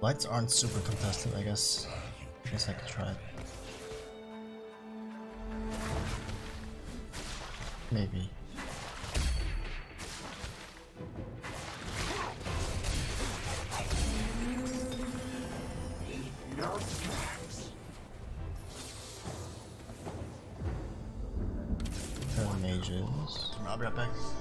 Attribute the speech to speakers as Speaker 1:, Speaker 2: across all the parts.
Speaker 1: Lights aren't super contested, I guess. I guess I could try it. Maybe. I'll be right back.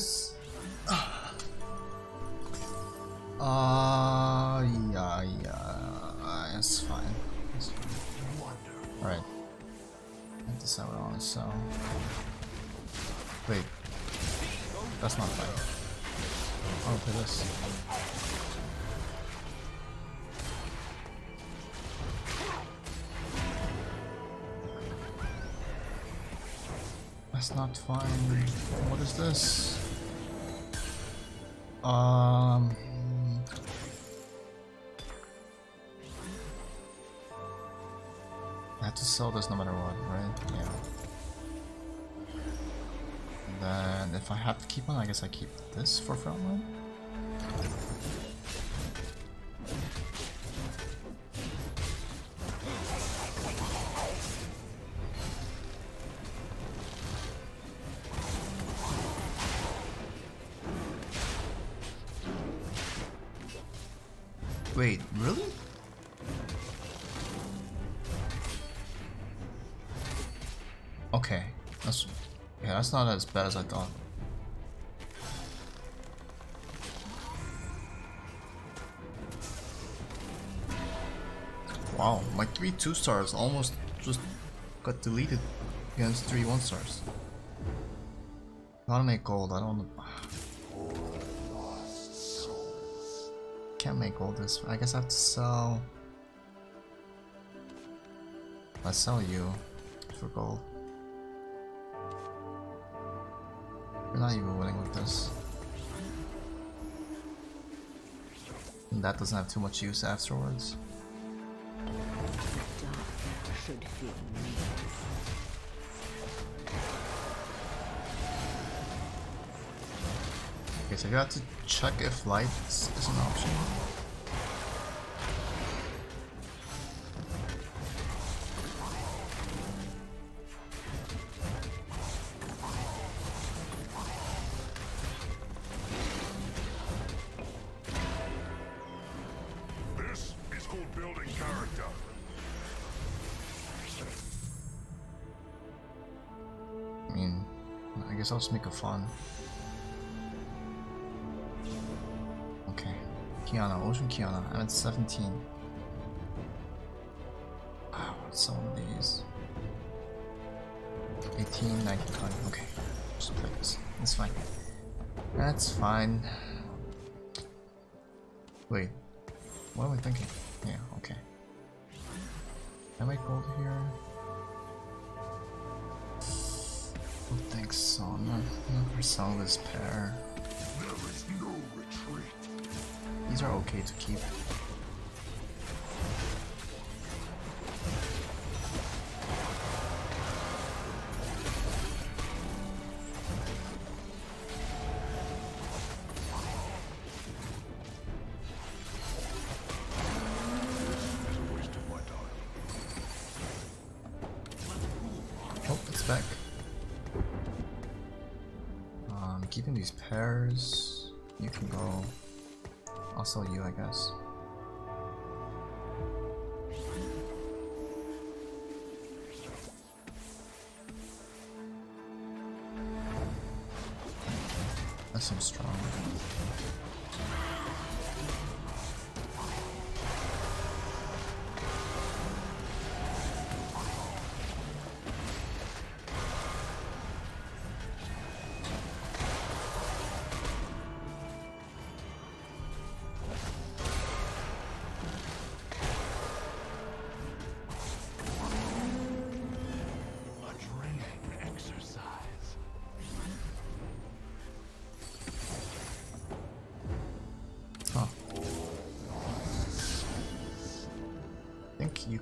Speaker 1: Miss. Uh, yeah, yeah, it's fine. It's fine. Alright. To sell it on, so. Wait. That's not fine. I'll play this. That's not fine. What is this? Um. I have to sell this no matter what, right? Yeah. Then if I have to keep one, I guess I keep this for frontline. Okay, that's yeah, that's not as bad as I thought. Wow, my three two stars almost just got deleted against three one stars. Gotta make gold. I don't. Can't make all this. I guess I have to sell. I sell you for gold. You're not even winning with this. And that doesn't have too much use afterwards. Okay, so you have to check if lights is an option.
Speaker 2: This is building character.
Speaker 1: I mean, I guess I'll just make it fun. Qiyana, Ocean Qiyana. I'm at 17. Ah, what's some of these? 18, 19, 20. Okay. Just play this. It's fine. That's fine. Wait. What am I thinking? Yeah, okay. Am I gold here? Oh, thanks, son. Never sell this pair. These are okay to keep. Oh, it's back. Um, keeping these pairs. You can go. I'll sell you, I guess.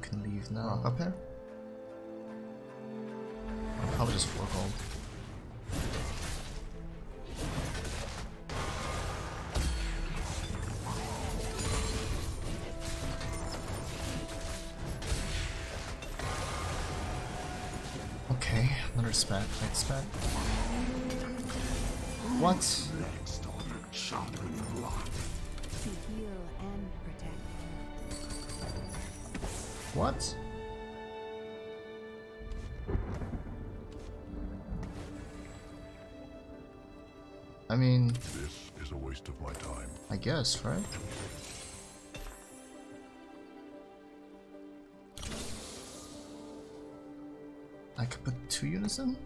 Speaker 1: Can leave now. Rock up here? I'll probably just 4 gold. Okay, another spat, plate spat. What? What? I mean,
Speaker 2: This is a waste of my time.
Speaker 1: I guess, right? I could put two units in?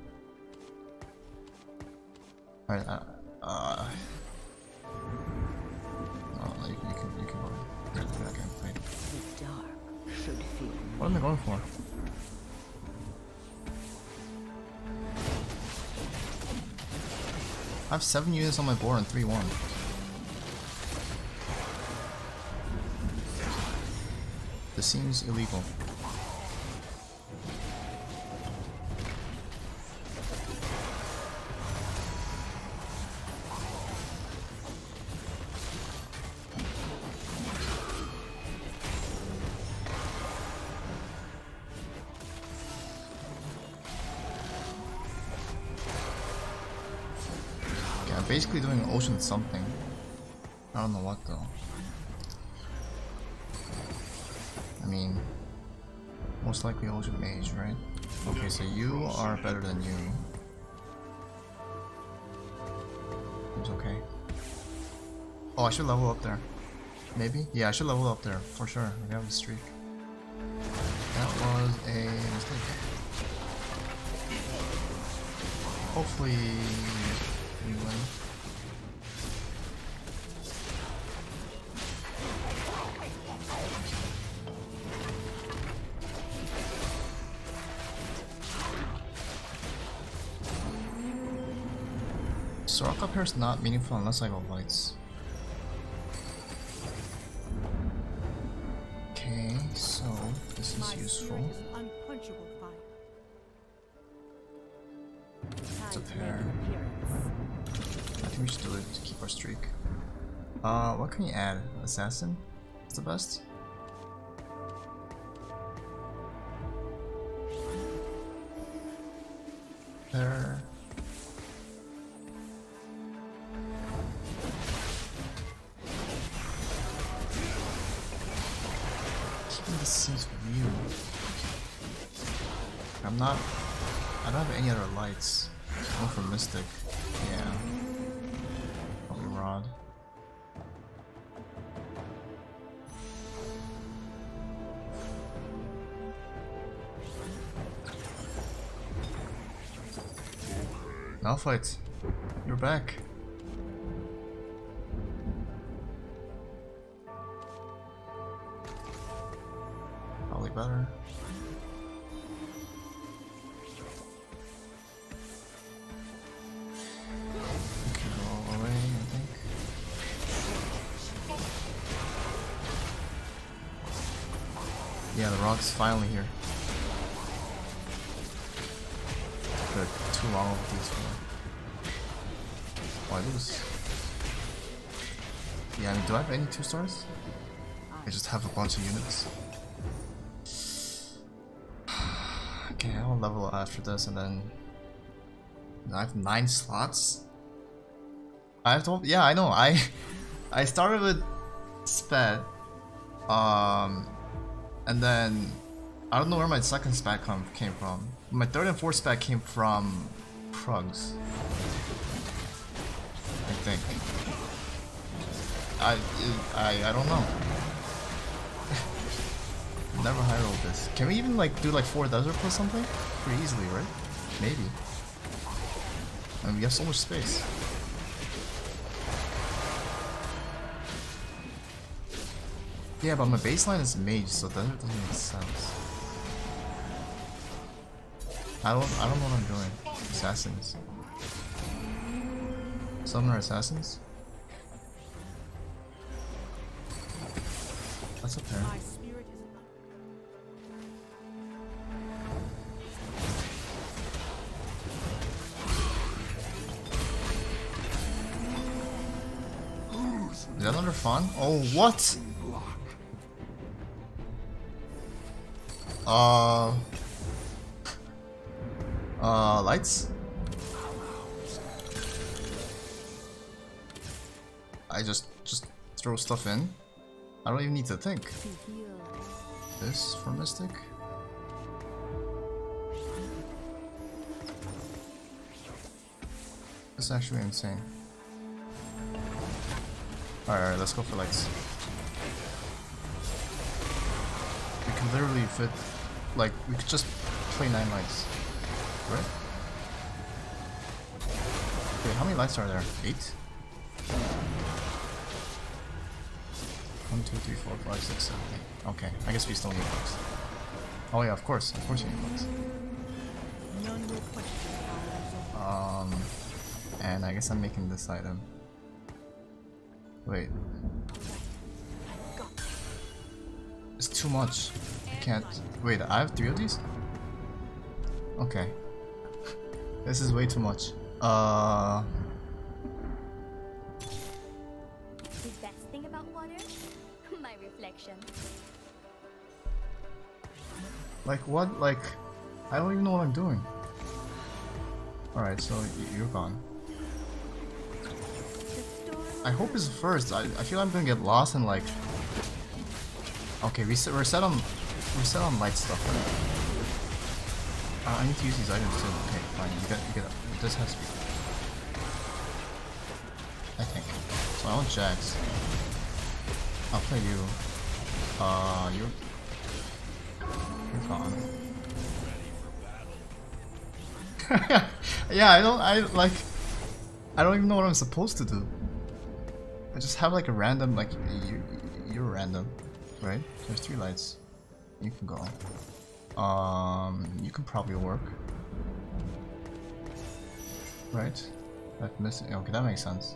Speaker 1: Alright, uh, What am I going for? I have seven units on my board and three one. This seems illegal. I'm basically doing ocean something. I don't know what though. I mean, most likely ocean mage, right? Okay, so you are better than you. Seems okay. Oh, I should level up there. Maybe? Yeah, I should level up there, for sure. We have a streak. That was a mistake. Hopefully So rock up here is not meaningful unless I go lights. Okay, so this is useful. It's a pair. I think we should do it to keep our streak. Uh, what can you add? Assassin? What's the best? There. This seems weird. I'm not. I don't have any other lights. One for Mystic. Yeah. Probably Rod. Malphite, you're back. Yeah, the rock's finally here. Good. Too long with these for. Oh, I lose. Yeah, I mean, do I have any two stars? I just have a bunch of units. Okay, I'll level up after this and then I have nine slots. I have told yeah I know I I started with Sped, um, and then I don't know where my second spat come came from. My third and fourth spat came from Krugs. I think. I I I don't know. Never high rolled this. Can we even like do like four desert plus something? Pretty easily, right? Maybe. I mean, we have so much space. Yeah, but my baseline is mage, so that doesn't make sense. I don't I don't know what I'm doing. Assassins. Summoner assassins? That's
Speaker 3: okay. Is
Speaker 1: that under fun? Oh, what? Uh. Uh, lights? I just, just throw stuff in. I don't even need to think. This for Mystic? This is actually insane. Alright, alright, let's go for lights. We can literally fit, like, we could just play 9 lights. Right? Wait, how many lights are there? 8? 1, 2, 3, 4, 5, 6, 7, 8. Okay, I guess we still need lights. Oh yeah, of course, of course we need
Speaker 3: resolve.
Speaker 1: Um, and I guess I'm making this item. Wait. It's too much. Can't. Wait, I have three of these? Okay. this is way too much. Uh.
Speaker 4: The best thing about water? My reflection.
Speaker 1: Like what? Like. I don't even know what I'm doing. Alright, so you're gone. I hope it's first. I, I feel I'm gonna get lost in like. Okay, we set, we're set on we're set on light stuff. Uh, I need to use these items too. Okay, fine. You get you get up. this has to be. I think. So I want Jax. I'll play you. Uh, you. You're gone. yeah, I don't. I like. I don't even know what I'm supposed to do. I just have like a random, like, you, you're random, right? There's three lights. You can go. Um, you can probably work. Right? That missing. Okay, that makes sense.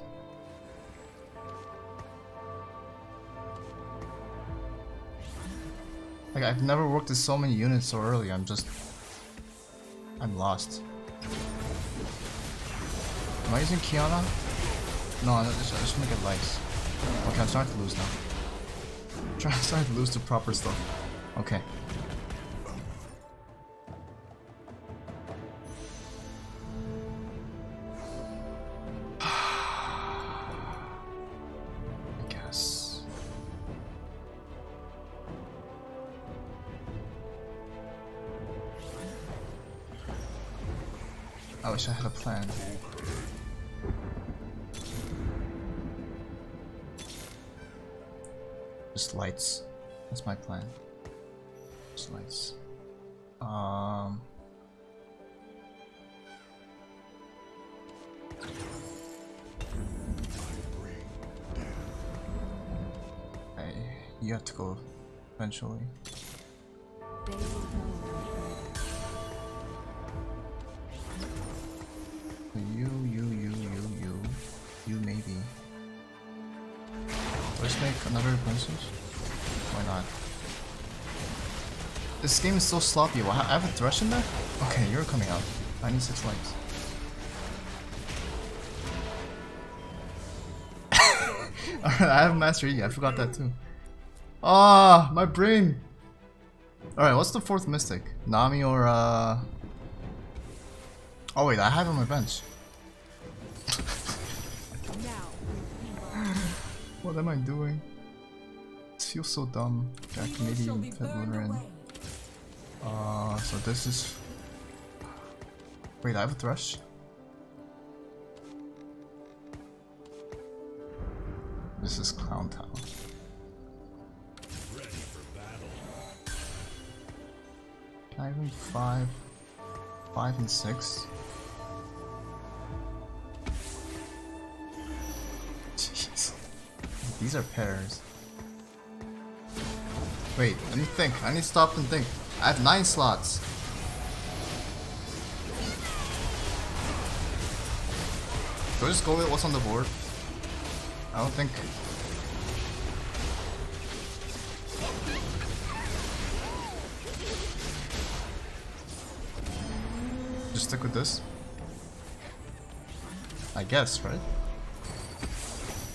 Speaker 1: Like, I've never worked with so many units so early. I'm just. I'm lost. Am I using Qiyana? No, I just, I just want to get lights. Okay, I'm starting to lose now. I'm trying, starting to lose to proper stuff. Okay. I wish I had a plan. Just lights. That's my plan. Just lights. Um. I, you have to go eventually. You, you, you, you, you, you maybe. Let's make another princess. Why not? This game is so sloppy. I have a thresh in there? Okay, you're coming out. I need six lights. Alright, I have Master Yi. I forgot that too. Ah, my brain. Alright, what's the fourth mystic? Nami or uh... Oh wait, I have it on my bench. What am I doing? This feels so dumb. Jack Canadian Pet Lunar. Uh, so this is. Wait, I have a Thresh? This is Clown Town. Can I even five? Five and six? Jeez. These are pairs. Wait, let me think. I need to stop and think. I have nine slots. Do I just go with what's on the board? I don't think. Just stick with this? I guess, right?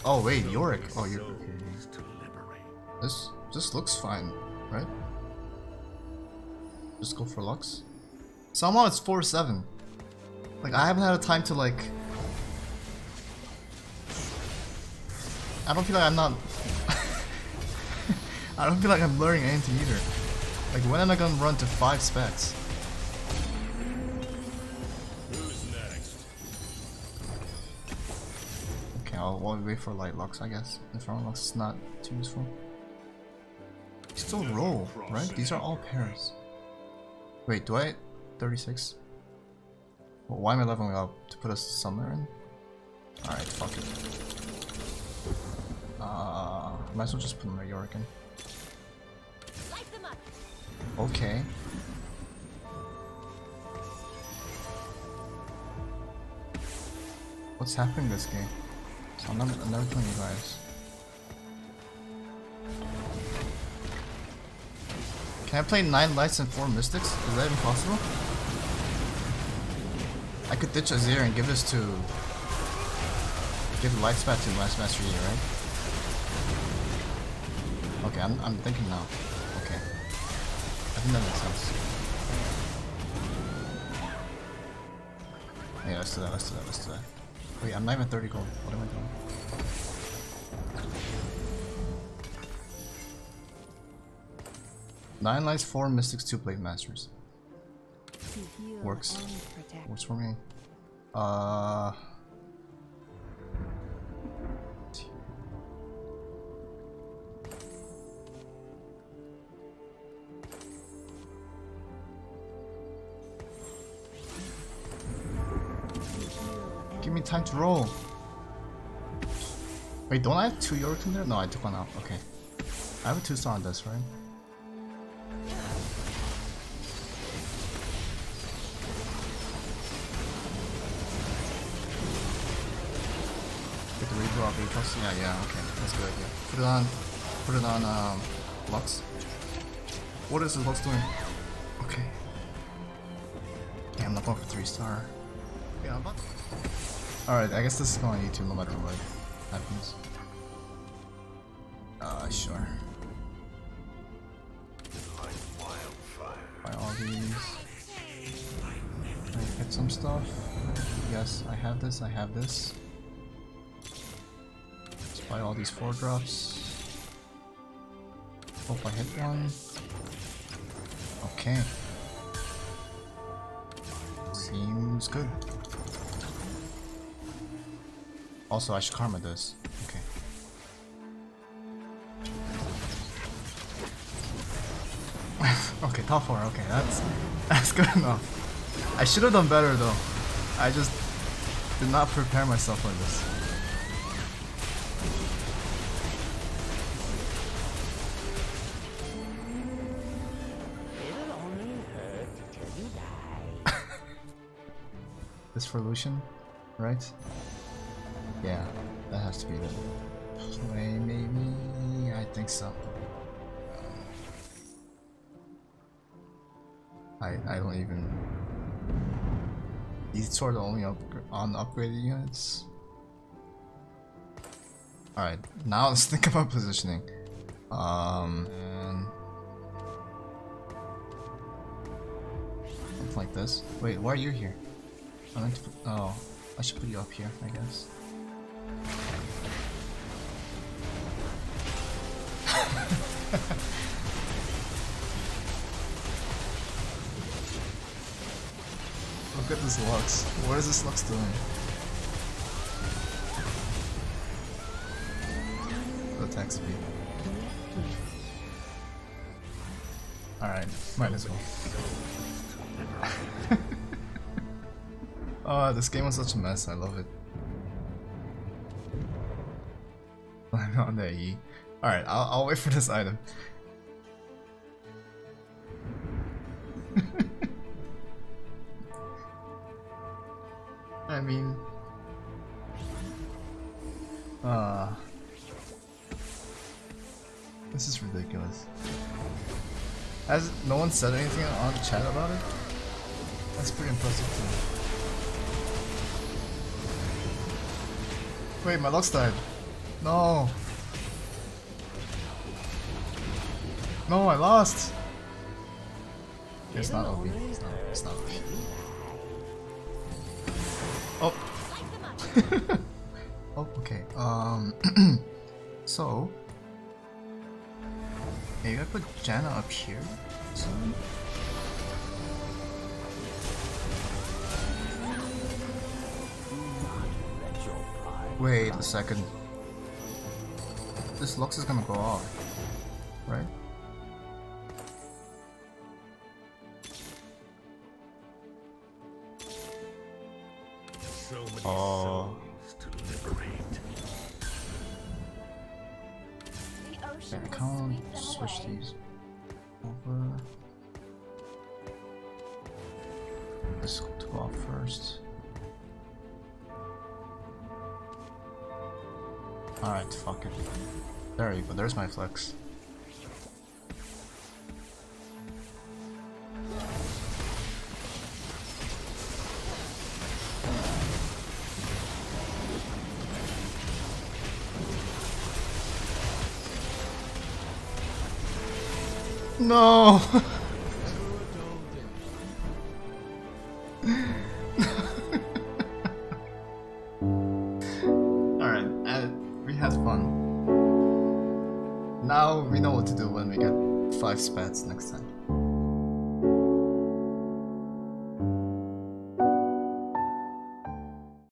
Speaker 1: Oh wait, Yorick. Oh, you're okay.
Speaker 2: Souls to liberate.
Speaker 1: This this looks fine, right? Just go for Lux. Somehow it's 4-7. Like I haven't had a time to like I don't feel like I'm not I don't feel like I'm learning anything either. Like when am I gonna run to five specs? Okay, I'll, I'll wait for light Lux I guess. If front Lux is not too useful. Still roll, right? These are all pairs. Wait, do I 36? Well, why am I leveling up? To put us somewhere in? Alright, fuck it. Uh, might as well just put my Yorick in. Okay. What's happening this game? So I'm never, I'm never playing you guys. Can I play 9 lights and 4 mystics? Is that even possible? I could ditch Azir and give this to... Give the light spat to Last Master Yi, right? Okay, I'm, I'm thinking now. Okay. I think that makes sense. Yeah, let's do that, let's do that, let's do that. Wait, I'm not even 30 gold. What am I doing? Nine lights, four mystics, two blade masters. Works. Works for me. Uh. Give me time to roll. Wait, don't I have two York in there? No, I took one out. Okay. I have a two star on this, right? Plus. Yeah, yeah, okay. That's good idea. Put it on put it on um Lux. What is the Lux doing? Okay. Yeah, I'm not for three star. Yeah, I'm Alright, I guess this is going on YouTube no matter what happens. Uh sure. Buy all these. Can I get some stuff? Yes, I have this, I have this. Buy all these four drops. Hope I hit one. Okay. Seems good. Also, I should karma this. Okay. okay, top four. Okay, that's that's good enough. I should have done better though. I just did not prepare myself for this. This for Lucian, right? Yeah, that has to be the play, maybe? I think so. I I don't even. These sort of only up on upgraded units. All right, now let's think about positioning. Um, like this. Wait, why are you here? I meant to put, oh, I should put you up here, I guess. Look at this Lux. What is this Lux doing? Attack speed. Alright, might as well. Oh, this game was such a mess, I love it. I'm on the E. Alright, I'll, I'll wait for this item. I mean... Uh, this is ridiculous. Has no one said anything on chat about it? That's pretty impressive too. Wait, my Lux died. No. No, I lost. It's not OB. It's not, it's not OB. Oh. oh, okay. Um. so. Maybe I put Janna up here. Wait a second. This Lux is gonna go off, right? Alright, fuck it. There you go, there's my flex. No!